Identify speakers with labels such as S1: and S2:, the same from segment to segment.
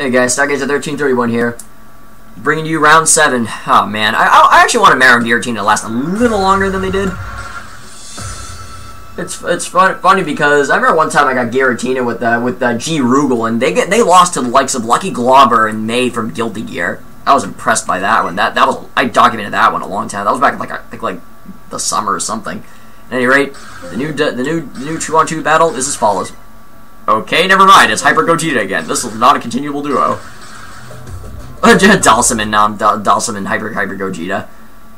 S1: Hey guys, Stargazer 1331 here. Bringing you round 7. Oh man, I, I actually want a Marum Giratina to last a little longer than they did. It's it's fun, funny because I remember one time I got Giratina with uh, with uh, G Rugal and they get they lost to the likes of Lucky Glauber and May from Guilty Gear. I was impressed by that one. That that was I documented that one a long time. That was back in like I think like the summer or something. At any rate, the new the new the new two on two battle is as follows. Okay, never mind. It's Hyper Gogeta again. This is not a continuable duo. Dhalsim and um, Dhalsim and Hyper Hyper Gogeta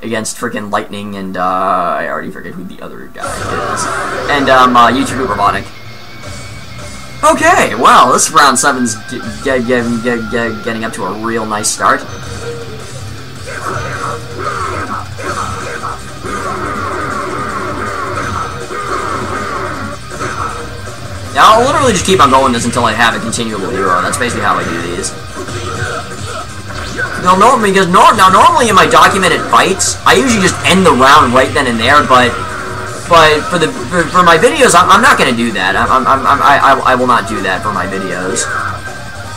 S1: against freaking Lightning and uh, I already forget who the other guy is. And um, uh, YouTube Robotnik. Okay, well, this round seven's get, get, get, get, getting up to a real nice start. Yeah, I'll literally just keep on going this until I have a continuable hero. That's basically how I do these. No, normally, because no, now normally in my documented fights, I usually just end the round right then and there, but but for the for, for my videos, I'm, I'm, not gonna do that. I'm, I'm, I'm, I, I, I will not do that for my videos,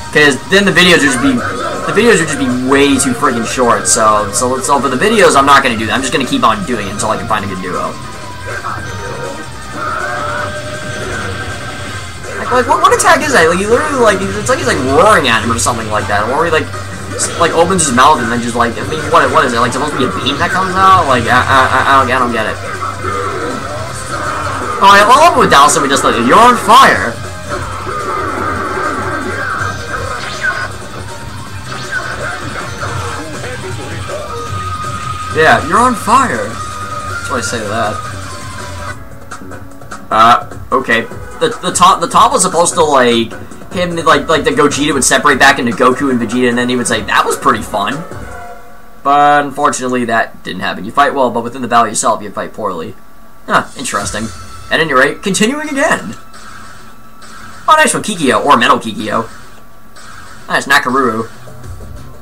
S1: because then the videos would just be the videos would just be way too freaking short. So so so for the videos, I'm not gonna do that. I'm just gonna keep on doing it until I can find a good duo. Like, what, what attack is that? Like, he literally, like, it's like he's, like, roaring at him or something like that. Or he, like, like opens his mouth and then just like I mean what what is it like supposed to be a beam that comes out like I I, I don't I don't get it. Oh, I love with Dhalsim we just like you're on fire. Yeah, you're on fire. That's what I say to that. Uh, okay. The the top the top was supposed to like him like like the Gogeta would separate back into Goku and Vegeta, and then he would say that was pretty fun. But unfortunately, that didn't happen. You fight well, but within the battle yourself, you fight poorly. Huh, interesting. At any rate, continuing again. Oh, nice one, Kikyo, or Metal Kikyo. Nice, Nakoruru.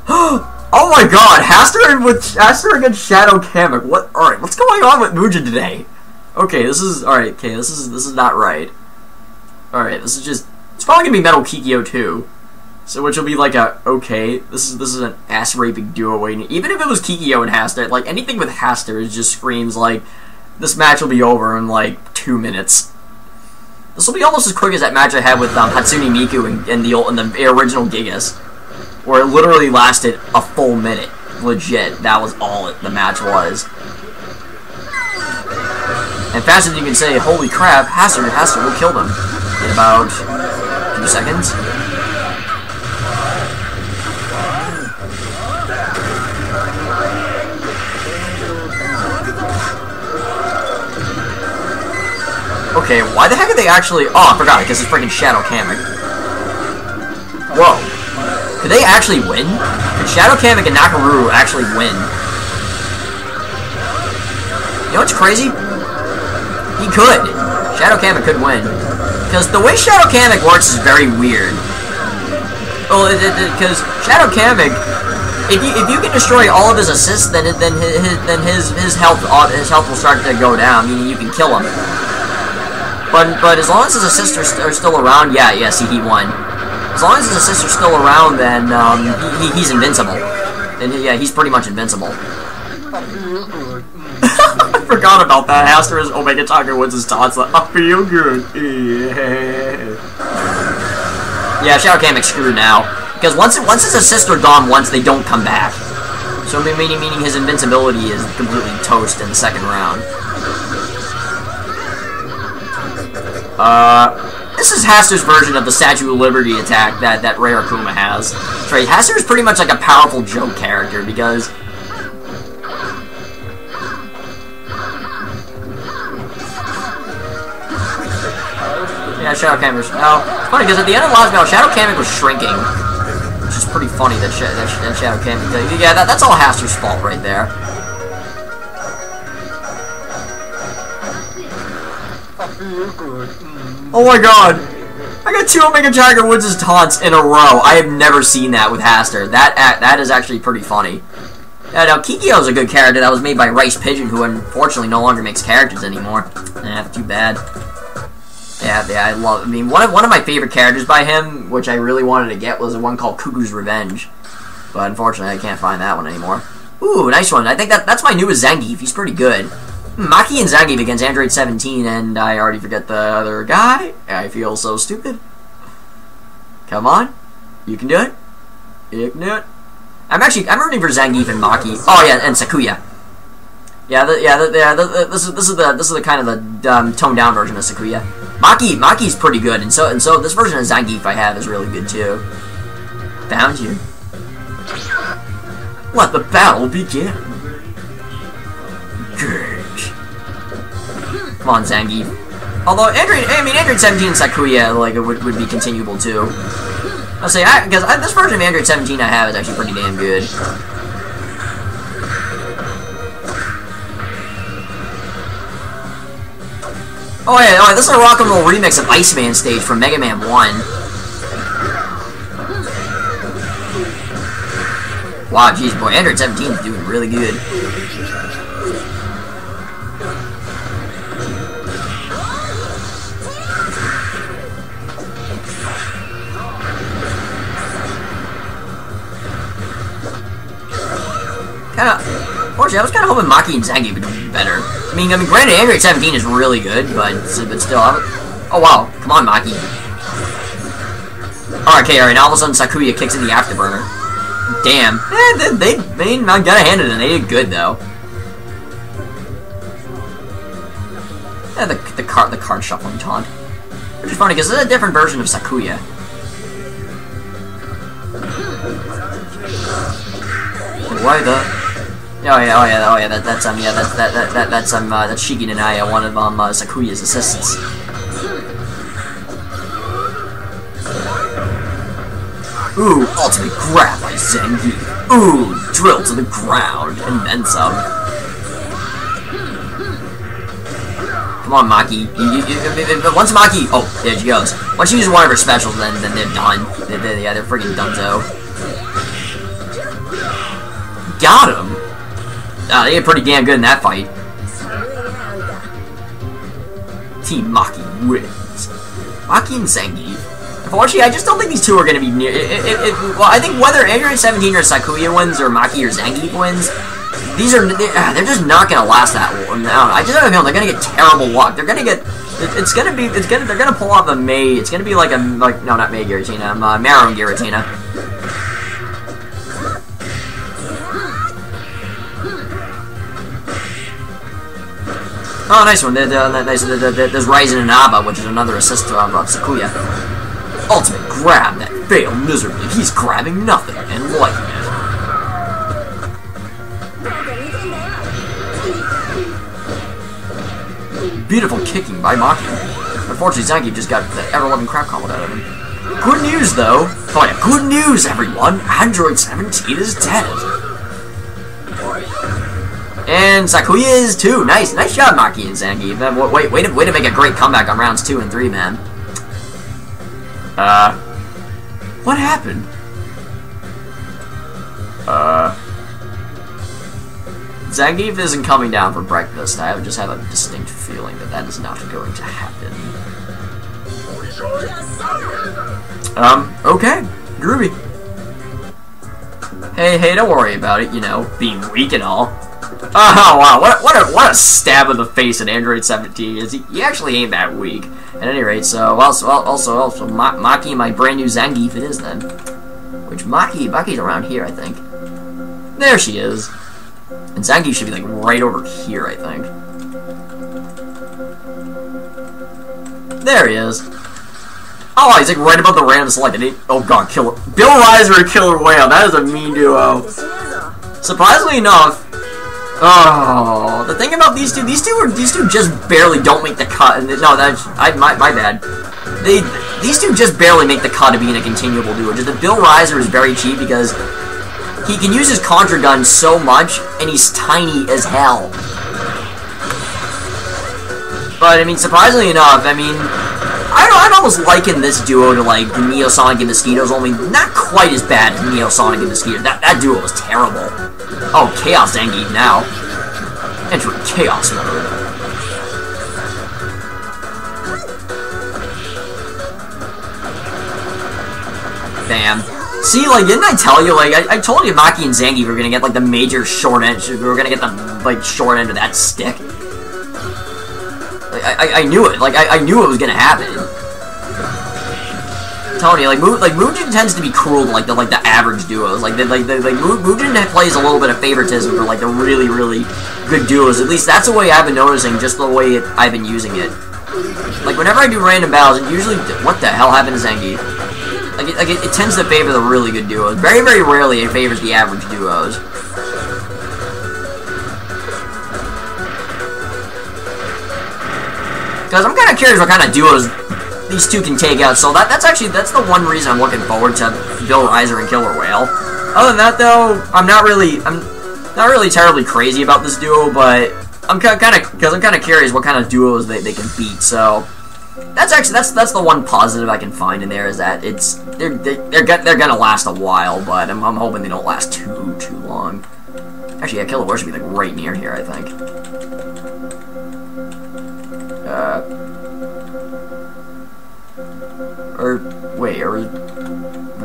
S1: oh my god, Hastur with Hastur against Shadow Kamek. What? Alright, what's going on with Mugen today? Okay, this is alright, okay, this is this is not right. Alright, this is just it's probably gonna be Metal Kikyo too. So which will be like a okay, this is this is an ass raping duo waiting. Even if it was Kikyo and Hastur, like anything with Hastur is just screams like this match will be over in like two minutes. This will be almost as quick as that match I had with um, Hatsune Miku in, in the in the original Gigas, where it literally lasted a full minute. Legit, that was all it, the match was. And faster than you can say, holy crap, Hastur, Hastur will kill them in about few seconds. Okay, why the heck are they actually... Oh, I forgot, because it's freaking Shadow Kamek. Whoa. Could they actually win? Could Shadow Kamek and Nakoruru actually win? You know what's crazy? He could. Shadow Kamek could win. Because the way Shadow Kamek works is very weird. Well, because Shadow Kamek, if you if you can destroy all of his assists, then then his then his his health his health will start to go down. Meaning you can kill him. But but as long as his assists are, st are still around, yeah, yeah. See, he won. As long as his assists are still around, then um, he, he's invincible. And yeah, he's pretty much invincible. I forgot about that. Aster is Omega Tiger wins his taunts. Like, I feel good. Yeah. Yeah, Shadow Kamek's screwed now. Because once once his are gone once, they don't come back. So meaning meaning his invincibility is completely toast in the second round. Uh, this is Hastur's version of the Statue of Liberty attack that, that Rare Akuma has. Right, Hastur is pretty much like a powerful joke character because Yeah, Shadow Kamek was... Oh, it's funny, because at the end of last battle, Shadow Kamek was shrinking. Which is pretty funny that, Sh that, that Shadow Kamek... Yeah, that, that's all Hastur's fault right there. Oh my god! I got two Omega Tiger Woods' taunts in a row. I have never seen that with Hastur. That that is actually pretty funny. Yeah, now is a good character that was made by Rice Pigeon, who unfortunately no longer makes characters anymore. Eh, too bad. Yeah, yeah, I love. I mean, one of one of my favorite characters by him, which I really wanted to get, was the one called Cuckoo's Revenge. But unfortunately, I can't find that one anymore. Ooh, nice one. I think that that's my newest Zangief. He's pretty good. Maki and Zangief against Android 17, and I already forget the other guy. I feel so stupid. Come on. You can do it. You can do it. I'm actually, I'm rooting for Zangief and Maki. Oh, yeah, and Sakuya. Yeah, the, yeah, the, yeah. The, this is this is the this is the kind of the um, toned down version of Sakuya. Maki Maki's pretty good, and so and so this version of Zangief I have is really good too. Found you. Let the battle begin. Come on, Zangief. Although Android, I mean Android 17 and Sakuya like would, would be continuable too. I'll say because uh, this version of Android 17 I have is actually pretty damn good. Oh yeah, oh, this is a rock and roll remix of Iceman stage from Mega Man 1. Wow, jeez, boy, Android 17 is doing really good. Kinda, Unfortunately, I was kind of hoping Maki and Zangief would do better. I mean, I mean, granted, Android 17 is really good, but but still, oh wow, come on, Maki. Alright, okay, alright, now all of a sudden Sakuya kicks in the afterburner. Damn. Eh, they, they, they, I gotta hand it in, they did good, though. Yeah, the, the card, the card shuffling taunt. Which is funny, because is a different version of Sakuya. Why the... Oh yeah, oh yeah, oh yeah. That, that's um, yeah, that's that, that, that that's um, uh, that's Shiki Nanaya, one of um uh, Sakuya's assistants. Ooh, ultimate grab by Zengi. Ooh, drill to the ground, and then some. Come on, Maki. You, you, you, once Maki, oh, there she goes. Once she uses one of her specials, then then they're done. They're, they're, yeah, they're freaking donezo. Got him. Uh, they get pretty damn good in that fight. Team Maki wins. Maki and Zangief. Unfortunately, I just don't think these two are going to be near. It, it, it, well, I think whether Android 17 or Sakuya wins or Maki or Zangief wins, these are they're, uh, they're just not going to last that long. I just have a feeling they're going to get terrible luck. They're going to get it's going to be it's going to they're going to pull off a May. It's going to be like a like no not May Giratina, um, uh, Marrow Giratina. Oh, nice one. There, there's Ryzen and Abba, which is another assist to um, Sakuya. Ultimate grab that failed miserably. He's grabbing nothing and liking it. Beautiful kicking by Maki. Unfortunately, Zangief just got the ever-loving crap combo out of him. Good news, though. Oh yeah, good news, everyone. Android 17 is dead. And Sakuya is too. Nice. Nice job, Maki and Zangief. Wait, wait, to, way to make a great comeback on rounds two and three, man. Uh, what happened? Uh, Zangief isn't coming down for breakfast. I just have a distinct feeling that that is not going to happen. Um, okay. Groovy. Hey, hey, don't worry about it, you know, being weak and all. Oh, wow, what, what, a, what a stab in the face in Android 17 is. He, he actually ain't that weak. At any rate, so, also, also, also, Ma Maki, my brand new Zangief it is then. Which, Maki, Maki's around here, I think. There she is. And Zangief should be, like, right over here, I think. There he is. Oh, he's like right above the random select. oh god, Killer Bill Rizer and Killer Whale. That is a mean duo. Surprisingly enough, Oh, the thing about these two, these two are these two just barely don't make the cut. And no, that's I my my bad. They these two just barely make the cut of being a continuable duo. Just the Bill Rizer is very cheap because he can use his contra gun so much, and he's tiny as hell. But I mean, surprisingly enough, I mean, I'd, I'd almost liken this duo to like the Neo Sonic and Mosquitoes, only not quite as bad as Neo Sonic and Mosquitoes. That, that duo was terrible. Oh, Chaos Zangief now. Enter Chaos Mode. Bam. See, like, didn't I tell you? Like, I, I told you Maki and Zangief were gonna get, like, the major short end. We were gonna get the, like, short end of that stick. I, I, knew it. Like, I, I knew it was gonna happen. Tony, like, Mo like Mugen tends to be cruel to like the like the average duos. Like, the, like, the, like Mugen plays a little bit of favoritism for like the really, really good duos. At least that's the way I've been noticing, just the way it, I've been using it. Like, whenever I do random battles, it usually what the hell happened to Zangief? Like, it, like it, it, tends to favor the really good duos. Very, very rarely it favors the average duos. Because I'm kind of curious what kind of duos these two can take out. So that that's actually that's the one reason I'm looking forward to Bill Rizer and Killer Whale. Other than that, though, I'm not really I'm not really terribly crazy about this duo, but I'm kind of because I'm kind of curious what kind of duos they, they can beat. So that's actually that's that's the one positive I can find in there is that it's they're they're they're, they're gonna last a while, but I'm, I'm hoping they don't last too too long. Actually, yeah, Killer Whale should be like right near here, I think. Uh, or wait, or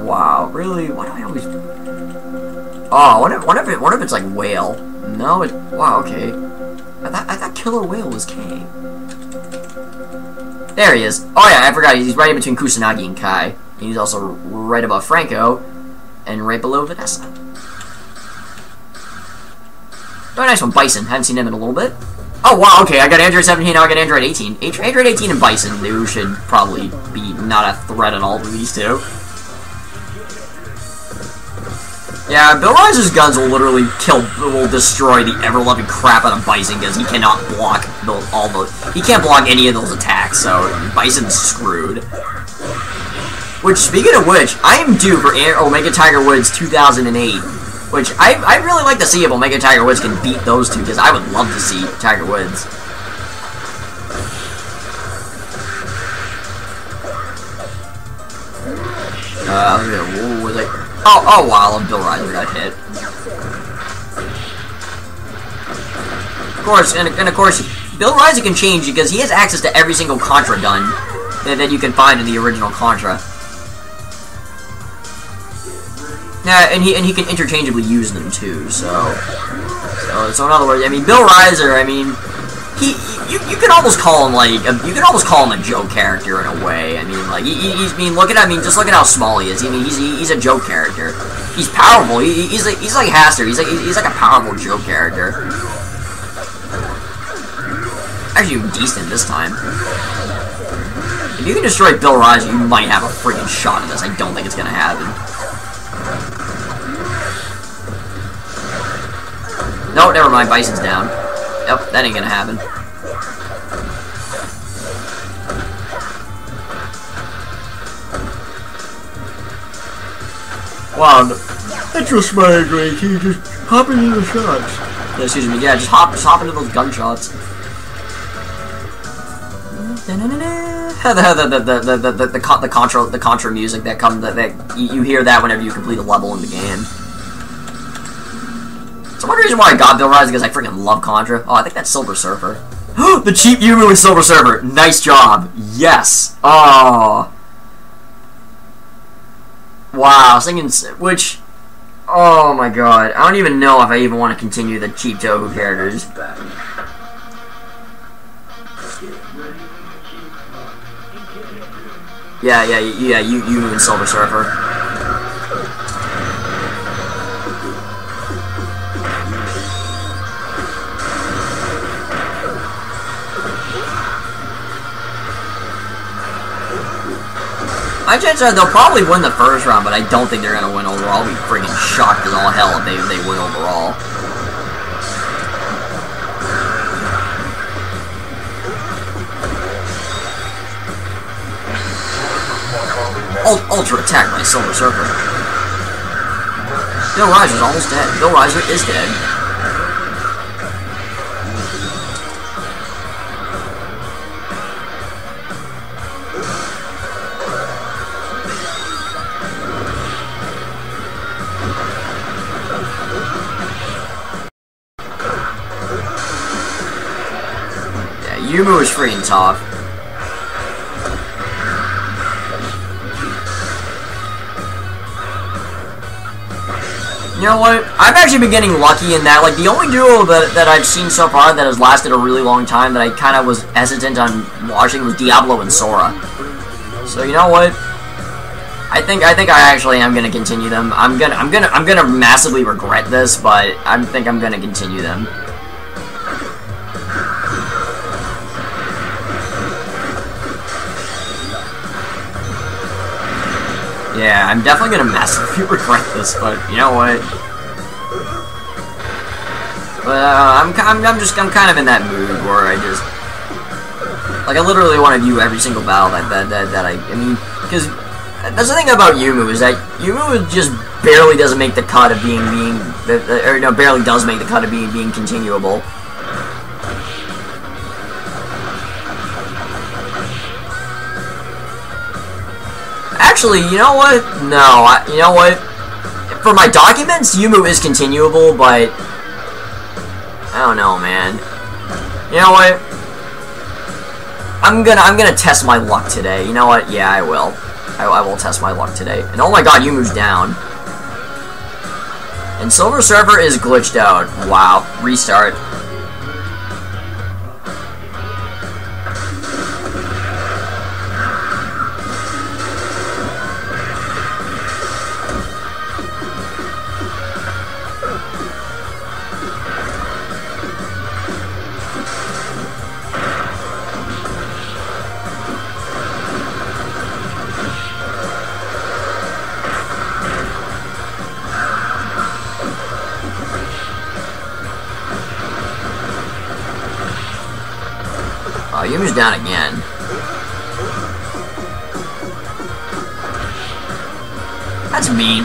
S1: wow, really? Why do I always? Oh, what if what if it what if it's like whale? No, it wow, okay. I thought I thought Killer Whale was king. There he is. Oh yeah, I forgot. He's right in between Kusanagi and Kai. He's also right above Franco, and right below Vanessa. Oh, nice one, Bison. Haven't seen him in a little bit. Oh, wow, okay, I got Android 17, now I got Android 18. Android 18 and Bison, they should probably be not a threat at all to these two. Yeah, Bill Rizer's guns will literally kill, will destroy the ever-loving crap out of Bison because he cannot block the, all the, he can't block any of those attacks, so Bison's screwed. Which, speaking of which, I am due for Omega Tiger Woods 2008, which I, I'd really like to see if Omega Tiger Woods can beat those two, because I would love to see Tiger Woods. Uh, was I? Oh, oh wow, Bill Rizer got hit. Of course, and, and of course, Bill Rizer can change because he has access to every single Contra gun that, that you can find in the original Contra. Yeah, and he and he can interchangeably use them too. So, so, so in other words, I mean, Bill Rizer, I mean, he you, you could almost call him like a, you can almost call him a joke character in a way. I mean, like he, he's I mean, look at I mean, just look at how small he is. I mean, he's he's a joke character. He's powerful. He, he's like he's like Hastur. He's like he's like a powerful joke character. Actually, decent this time. If you can destroy Bill Rizer, you might have a freaking shot at this. I don't think it's gonna happen. No, never mind. Bison's down. Yep, that ain't gonna happen. Wow, that's your smile, Drake. You just hop into the shots. Yeah, excuse me. Yeah, just hop, just hop into those gunshots. the, the, the, the, the, the, the, the contra the contra music that comes that, that you hear that whenever you complete a level in the game. One reason why I got Bill Rise is because I freaking love Contra. Oh, I think that's Silver Surfer. the cheap Youmu with Silver Surfer. Nice job. Yes. Oh. Wow, singing which. Oh my god, I don't even know if I even want to continue the cheap Touhou characters. Yeah, yeah, yeah, you, you and Silver Surfer. My chances are they'll probably win the first round, but I don't think they're gonna win overall. I'll be freaking shocked as all hell if they, they win overall. Ultra attack by Silver Surfer. Bill Rizer's almost dead. Bill Rizer is dead. Freaking tough. You know what? I've actually been getting lucky in that. Like, the only duo that, that I've seen so far that has lasted a really long time that I kind of was hesitant on watching was Diablo and Sora. So, you know what? I think I think I actually am gonna continue them. I'm gonna I'm gonna I'm gonna massively regret this, but I think I'm gonna continue them. Yeah, I'm definitely gonna massively regret this, but you know what? But uh, I'm, I'm I'm just I'm kind of in that mood where I just like I literally want to view every single battle that that that, that I I mean because that's the thing about Youmu is that Youmu just barely doesn't make the cut of being being or no barely does make the cut of being being continuable. Actually, you know what? No, I, you know what? For my documents, Youmu is continuable, but I don't know, man. You know what? I'm gonna I'm gonna test my luck today. You know what? Yeah, I will. I, I will test my luck today. And oh my god, Youmu's down. And Silver Surfer is glitched out. Wow. Restart.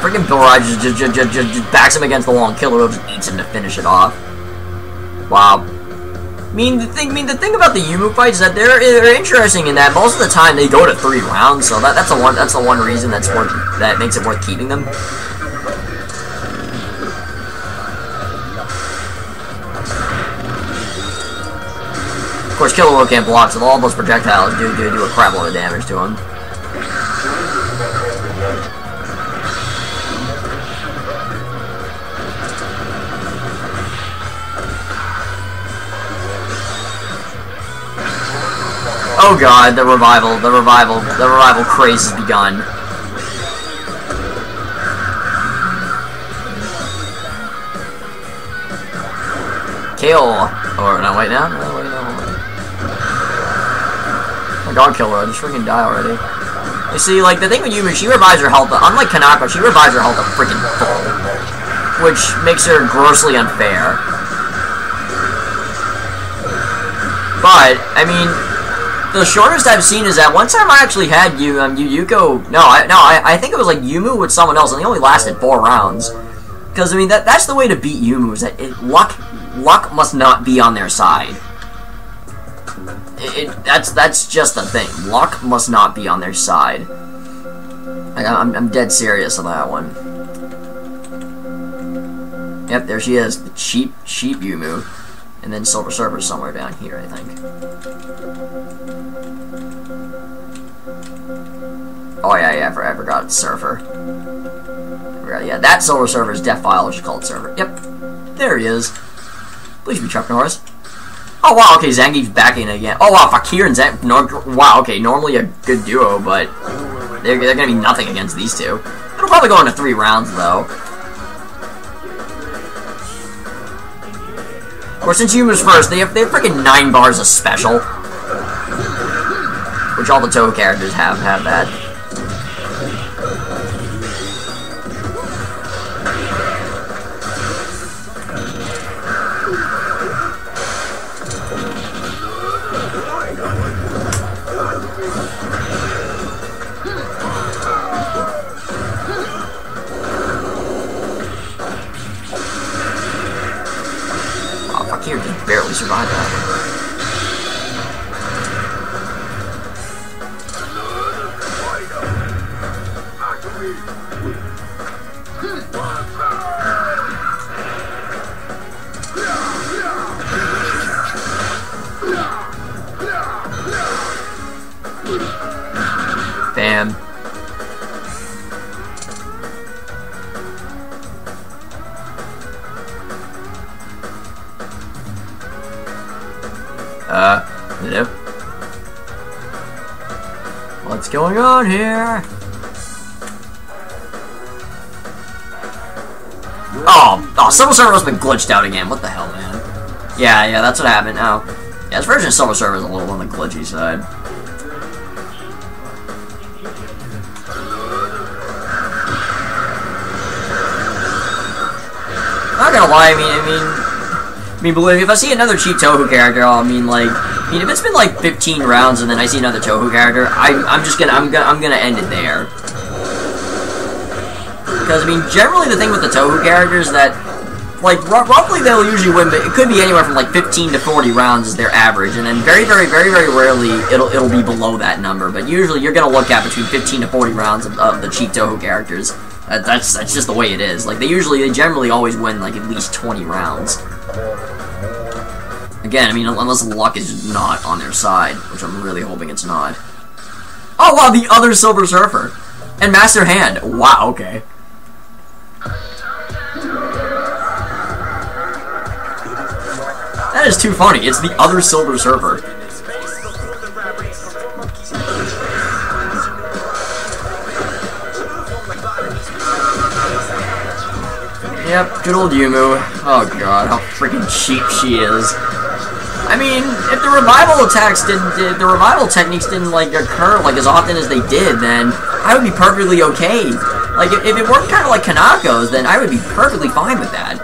S1: Freaking Bill just, just, just, just, just backs him against the wall and Killer just eats him to finish it off. Wow. I mean, the thing, I mean, the thing about the Youmu fights is that they're, they're interesting in that most of the time they go to three rounds, so that, that's the one that's the one reason that's worth that makes it worth keeping them. Of course, Killer can't block, so all those projectiles do, do, do a crap load of damage to him. Oh god, the revival, the revival, the revival craze has begun. Kill! Or, no, wait, now? No, wait, no, on. Oh god, Killer, I just freaking die already. You see, like, the thing with Yumi, she revives her health, unlike Kanako, she revives her health a freaking full. Which makes her grossly unfair. But, I mean, the shortest I've seen is that one time I actually had you, um, Yuyuko, no, I, no, I, I think it was like Youmu with someone else, and they only lasted four rounds. Because, I mean, that that's the way to beat Youmu, is that it, luck, luck must not be on their side. It, it, that's that's just the thing. Luck must not be on their side. I'm, I'm dead serious on that one. Yep, there she is. The cheap, cheap Youmu. And then Silver Surfer's somewhere down here, I think. Oh yeah, yeah, I forgot it's Surfer. Forgot, yeah, that Silver Surfer's Death File, which is called Surfer. Yep, there he is. Please be Chuck Norris. Oh wow, okay, Zangief's back in again. Oh wow, Fakir and Zang. No, wow, okay, normally a good duo, but they're, they're gonna be nothing against these two. It'll probably go into three rounds though. Or since Yuma's first, they have they have freaking nine bars of special, which all the Touhou characters have have that. Uh, hello? What's going on here? Oh, oh, Silver Surfer has been glitched out again. What the hell, man? Yeah, yeah, that's what happened. Oh. Yeah, this version of Silver Surfer is a little on the glitchy side. Not gonna lie, I mean, I mean, I mean, believe me, if I see another cheap Touhou character, I mean, like, I mean, if it's been like 15 rounds and then I see another Touhou character, I, I'm just gonna, I'm gonna, I'm gonna end it there. Because I mean, generally the thing with the Touhou characters that, like, roughly they'll usually win, but it could be anywhere from like 15 to 40 rounds is their average, and then very, very, very, very rarely it'll it'll be below that number. But usually you're gonna look at between 15 to 40 rounds of, of the cheap Touhou characters. That, that's that's just the way it is. Like they usually, they generally always win like at least 20 rounds. Again, I mean, unless luck is not on their side, which I'm really hoping it's not. Oh wow, the other Silver Surfer and Master Hand. Wow, okay. That is too funny. It's the other Silver Surfer. Yep, good old Youmu. Oh god, how freaking cheap she is. I mean, if the revival attacks didn't, if the revival techniques didn't like occur like as often as they did, then I would be perfectly okay. Like if, if it worked kind of like Kanako's, then I would be perfectly fine with that.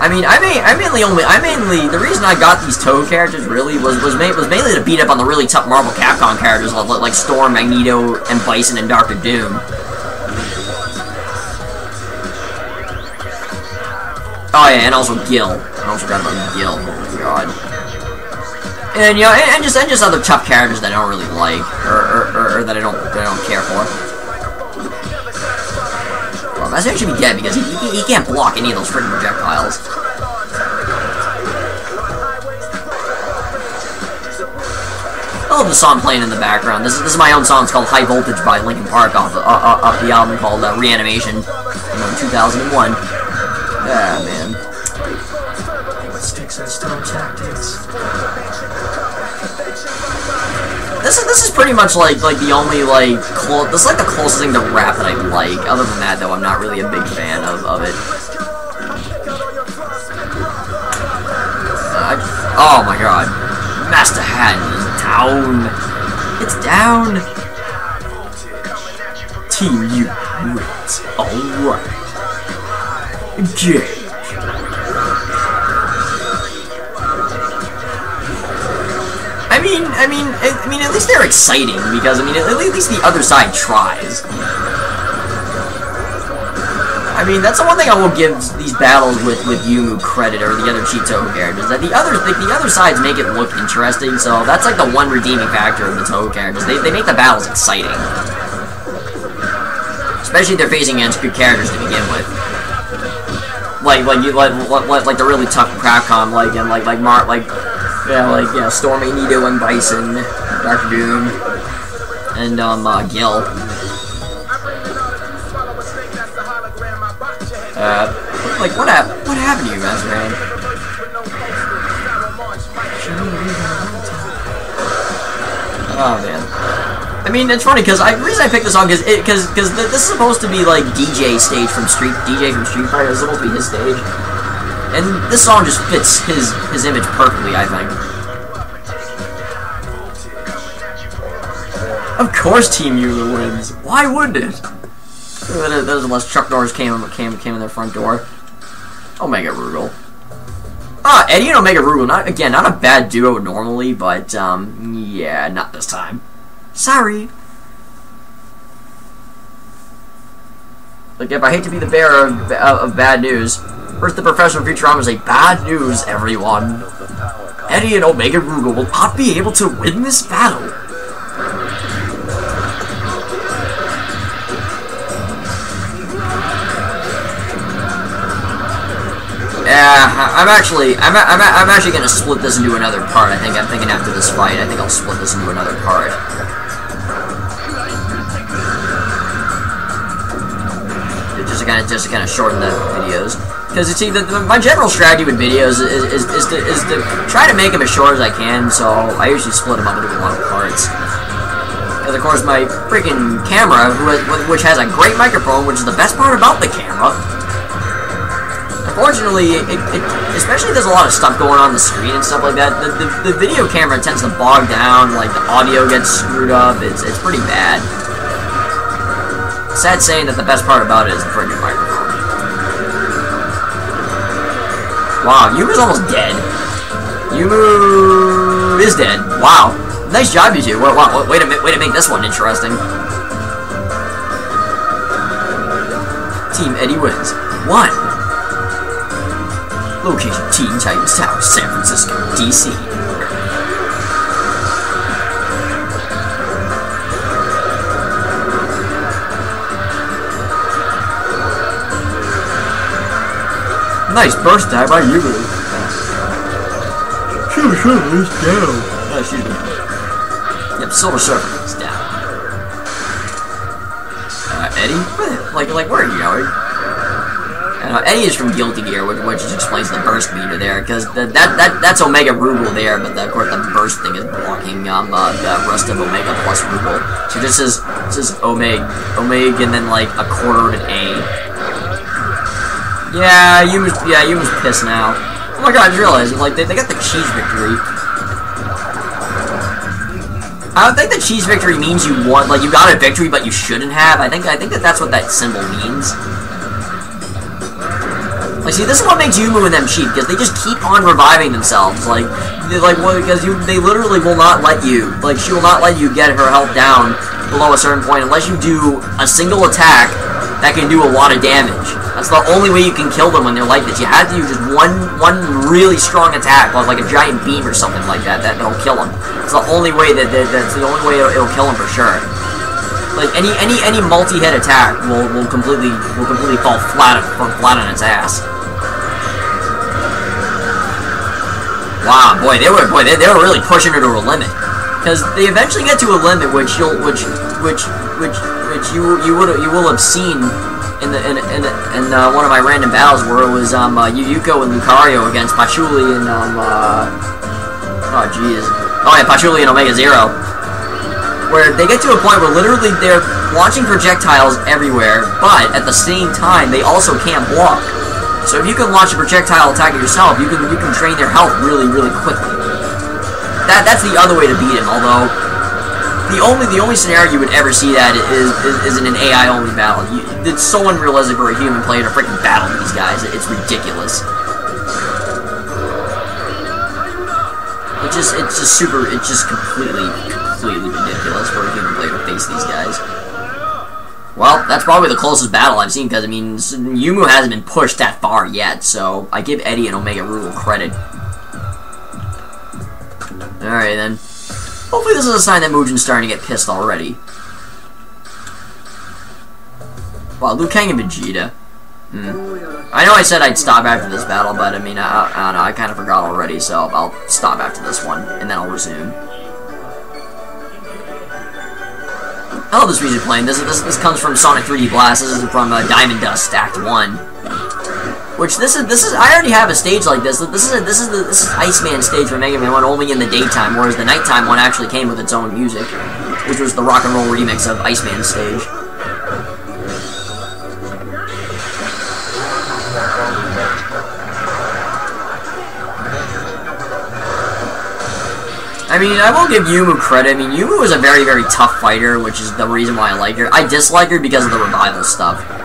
S1: I mean, I may, I mainly only, I mainly, the reason I got these Toad characters really was was, ma was mainly to beat up on the really tough Marvel Capcom characters like, like Storm, Magneto, and Bison and Doctor Doom. Oh yeah, and also Gil. Almost forgot about Gil. God. And you know, and, just and just other tough characters that I don't really like, or, or, or, or that I don't that I don't care for. Well, Master should dead because he, he, he can't block any of those freaking projectiles. I love the song playing in the background. This is this is my own song. It's called High Voltage by Linkin Park off uh, uh, off the album called uh, Reanimation, you know, 2001. Ah, man. This is this is pretty much like like the only like close. This is like the closest thing to rap that I like. Other than that, though, I'm not really a big fan of of it. Uh, oh my god, Master Hand is down. It's down. Team, you wins. All right. Jake. I mean, I mean, at least they're exciting because I mean, at least the other side tries. I mean, that's the one thing I will give these battles with with Youmu credit or the other Cheeto characters that the other like, the other sides make it look interesting. So that's like the one redeeming factor of the Touhou characters. They they make the battles exciting, especially if they're facing against good characters to begin with like like you like like, like the really tough Capcom like and like like Mar like yeah like yeah Stormy Nito and Bison, Doctor Doom, and um uh, Gil. Uh, like what hap what happened to you, Master Man? Oh man. I mean, it's funny because I the reason I picked this song is it because because th this is supposed to be like DJ stage from Street DJ from Street Fighter. It's supposed to be his stage, and this song just fits his his image perfectly. I think. Of course, Team Yula wins. Why wouldn't it? That is unless Chuck Norris came came came in their front door. Omega Rugal. Ah, Eddie and Omega Rugal. Not again, not a bad duo normally, but um, yeah, not this time. Sorry. Look, if I hate to be the bearer of, of, of bad news, first the Professor of is a Bad news, everyone. Eddie and Omega Rugal will not be able to win this battle. Yeah, I'm actually, I'm, I'm, I'm actually gonna split this into another part. I think I'm thinking after this fight, I think I'll split this into another part. Just to kind of, just to kind of shorten the videos. Because you see, my general strategy with videos is, is, is, to, is to try to make them as short as I can, so I usually split them up into a lot of parts. Because of course my freaking camera, which has a great microphone, which is the best part about the camera, unfortunately, it, it, especially if there's a lot of stuff going on the screen and stuff like that, the, the, the, video camera tends to bog down, like the audio gets screwed up, it's, it's pretty bad. Sad saying that the best part about it is the friggin' microphone. Wow, Youmu's almost dead. Youmu is dead. Wow. Nice job, you two. Wow, wow, wait a minute, way to make this one interesting. Team Eddie wins. One. Location Teen Titans Tower, San Francisco, DC. Nice burst die by you. Sure, sure, it's down. Oh, excuse me. Yep, Silver Surfer is down. Uh, Eddie? Where, like, like, where are you going? Uh, Eddie is from Guilty Gear, which, which explains the burst meter there, because that, that that's Omega Rugal there, but the, of course the burst thing is blocking um, uh, the rest of Omega plus Rugal. So this is this is Omega, Omega, and then like a quarter of an A. Yeah, you was yeah, you was pissed now. Oh my god, I just realized like they, they got the cheese victory. I don't think the cheese victory means you won, like you got a victory, but you shouldn't have. I think I think that that's what that symbol means. Like, see, this is what makes Youmu and them cheap because they just keep on reviving themselves. Like, like well, because you they literally will not let you. Like, she will not let you get her health down below a certain point unless you do a single attack that can do a lot of damage. That's the only way you can kill them when they're like this. You have to use just one one really strong attack, like a giant beam or something like that, that'll kill them. It's the only way that, that that's the only way it'll, it'll kill them for sure. Like any any any multi-hit attack will will completely will completely fall flat flat on its ass. Wow, boy, they were boy they, they were really pushing her to a limit because they eventually get to a limit which you'll which which which which you you would you will have seen in the in in, in uh, one of my random battles where it was um uh, and Lucario against Patchouli and um uh oh jeez. Oh yeah Patchouli and Omega Zero. Where they get to a point where literally they're launching projectiles everywhere but at the same time they also can't block. So if you can launch a projectile attack yourself you can you can drain their health really really quickly. That that's the other way to beat him although the only the only scenario you would ever see that is is, is in an AI only battle. You, it's so unrealistic for a human player to freaking battle these guys. It's ridiculous. It just it's just super. It's just completely completely ridiculous for a human player to face these guys. Well, that's probably the closest battle I've seen because I mean Youmu hasn't been pushed that far yet, so I give Eddie and Omega Rule credit. Alright then. Hopefully this is a sign that Mugen's starting to get pissed already. Wow, Liu Kang and Vegeta. Hmm. I know I said I'd stop after this battle, but I mean, I, I don't know, I kind of forgot already, so I'll stop after this one, and then I'll resume. I love this music playing. This, this, this comes from Sonic 3D Blast. This is from uh, Diamond Dust Act 1. Which this is this is I already have a stage like this. This is a, this is the this is Iceman stage for Mega Man One only in the daytime, whereas the nighttime one actually came with its own music, which was the rock and roll remix of Iceman stage. I mean, I will give Youmu credit. I mean, Youmu is a very, very tough fighter, which is the reason why I like her. I dislike her because of the revival stuff.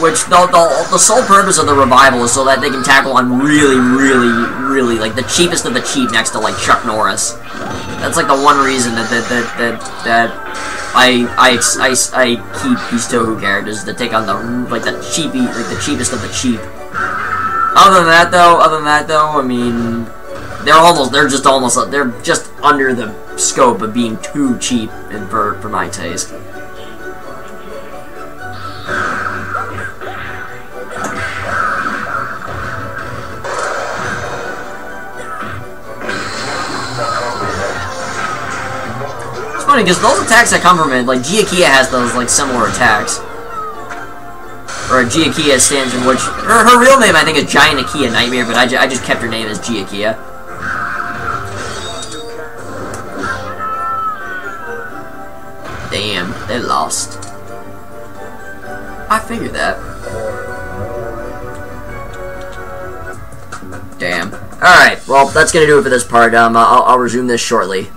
S1: Which, the, the, the sole purpose of the revival is so that they can tackle on really, really, really, like, the cheapest of the cheap next to, like, Chuck Norris. That's, like, the one reason that, that, that, that, that I, I, I, I keep these Touhou characters to take on the, like, the cheapy, like, the cheapest of the cheap. Other than that, though, other than that, though, I mean, they're almost, they're just almost, they're just under the scope of being too cheap for, for my taste. Funny because those attacks that come from it, like Giakia has those like similar attacks. or Giakia stands in which her, her real name I think is Giant Akia Nightmare, but I, I just kept her name as Giakia. Damn, they lost. I figured that. Damn. Alright, well, that's gonna do it for this part. Um, I'll, I'll resume this shortly.